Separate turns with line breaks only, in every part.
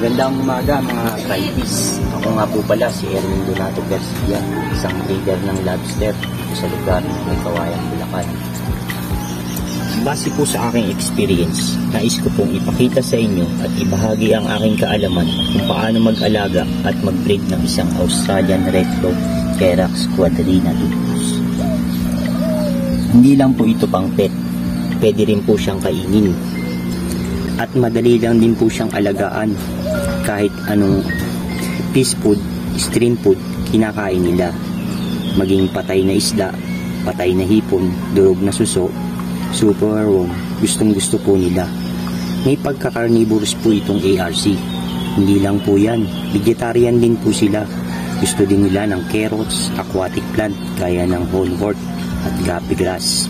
Magandang umaga mga Tripis. Ako nga po pala si Erwin Donato Garcia, isang breeder ng lobster sa lugar ng May Kawayan, Bulacan. Base po sa aking experience, nais ko pong ipakita sa inyo at ibahagi ang aking kaalaman kung paano mag-alaga at mag-breed ng isang Australian Red Throat Kerax quadrina lupus. Hindi lang po ito pang pet, pwede rin po siyang kainin. At madali lang din po siyang alagaan kahit anong fish food, stream food, kinakain nila. Maging patay na isda, patay na hipon, durog na suso, superworm, gustong gusto po nila. May pagka-carnivorous po itong ARC. Hindi lang po yan, vegetarian din po sila. Gusto din nila ng carrots, aquatic plant, gaya ng hornwort at guppy grass.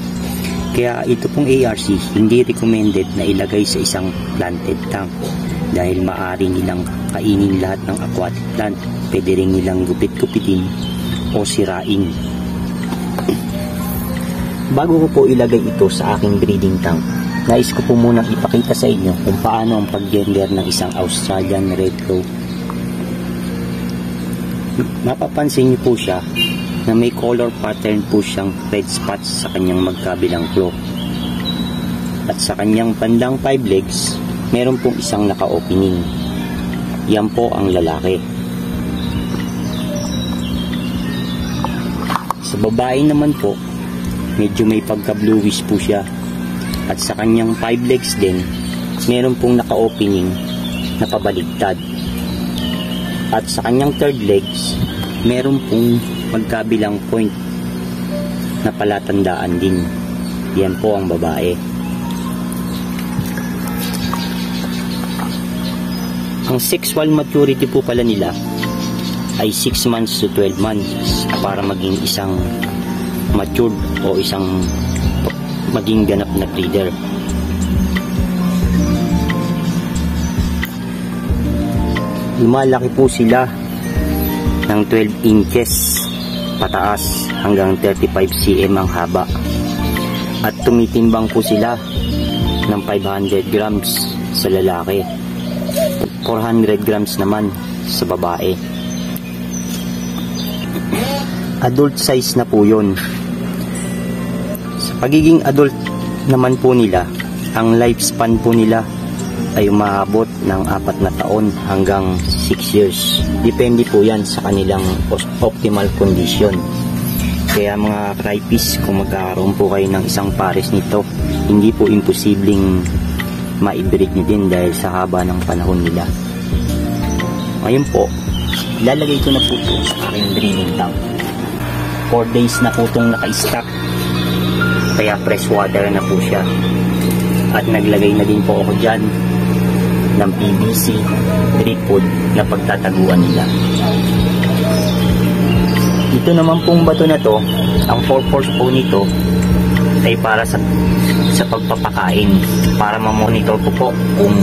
Kaya ito pong ARC hindi recommended na ilagay sa isang planted tank dahil maaari nilang kainin lahat ng aquatic plant. Pwede rin nilang gupit-gupitin o sirain. Bago ko po ilagay ito sa aking breeding tank, nais ko po munang ipakita sa inyo kung paano ang pag-gender ng isang Australian Red Throat. Mapapansin niyo po siya na may color pattern po siyang red spots sa kanyang magkabilang claw. At sa kanyang bandang 5 legs, meron pong isang naka-opening. Yan po ang lalaki. Sa babae naman po, medyo may pagka-bluish po siya. At sa kanyang 5 legs din, meron pong naka-opening na pabaligtad. At sa kanyang third legs, meron pong magkabilang point na palatandaan din. Yan po ang babae. Ang sexual maturity po pala nila ay 6 months to 12 months para maging isang matured o isang maging ganap na breeder. Lumalaki po sila ng 12 inches pataas hanggang 35 cm ang haba. At tumitimbang po sila ng 500 grams sa lalaki. 400 grams naman sa babae. Adult size na po yun. Sa pagiging adult naman po nila, ang lifespan po nila ay umaabot ng apat na taon hanggang 6 years. Depende po yan sa kanilang optimal condition. Kaya mga crayfish, kung magkakaroon po kayo ng isang pares nito, hindi po imposibleng maibreed nyo din dahil sa haba ng panahon nila. Ngayon po, ilalagay ko na po ito sa aking breeding tank. 4 days na po itong naka-stack. Kaya fresh water na po siya. At naglagay na din po ako dyan ng PVC drip food na pagtataguan nila. Ito naman pong bato na to, ang purpose po nito ay para sa sa pagpapakain para ma-monitor ko po kung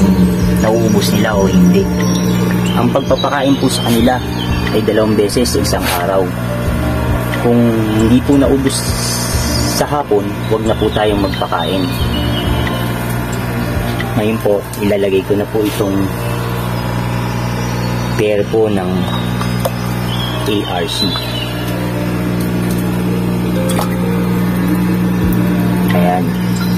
nauubos nila o hindi. Ang pagpapakain po sa kanila ay dalawang beses sa isang araw. Kung hindi po naubos sa hapon, wag na po tayong magpakain. Ngayon po, ilalagay ko na po itong pair po ng ARC.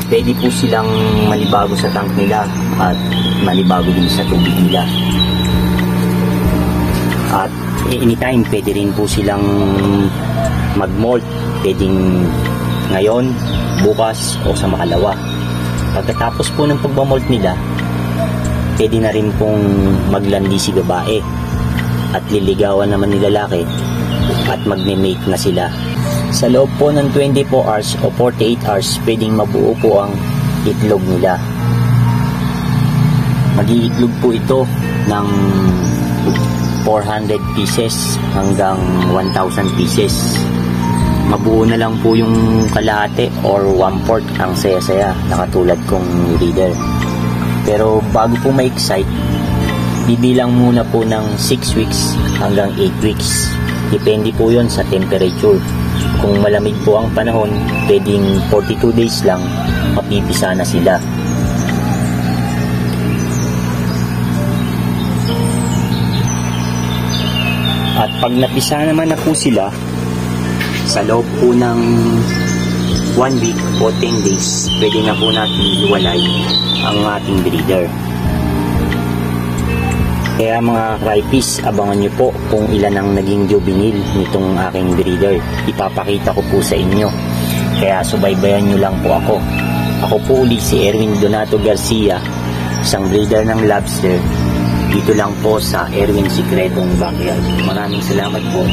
Pwede po silang malibago sa tank nila at malibago din sa tubig nila. At anytime, pwede rin po silang mag-molt. Pwedeng ngayon, bukas, o sa makalawa. Pagkatapos po ng pagmamolt nila, pwede na rin pong maglandi si babae at liligawan naman ni lalaki at magme-mate na sila. Sa loob po ng 24 hours o 48 hours, pwedeng mabuo po ang itlog nila. Mag-iitlog po ito ng 400 pieces hanggang 1,000 pieces mabuo na lang po yung kalahati or one-fourth ang saya-saya na katulad kong leader. Pero bago po ma-excite, bibilang muna po ng 6 weeks hanggang 8 weeks. Depende po yon sa temperature. Kung malamig po ang panahon, pwedeng 42 days lang mapipisa na sila. At pag napisa naman na po sila, sa loob po ng 1 week o 10 days, pwede na po natin iwalay ang ating breeder. Kaya mga Cryfish, abangan nyo po kung ilan ang naging juvenile nitong aking breeder. Ipapakita ko po sa inyo. Kaya subaybayan nyo lang po ako. Ako po uli si Erwin Donato Garcia, isang breeder ng lobster. Dito lang po sa Erwin Secretong Backyard. Maraming salamat po.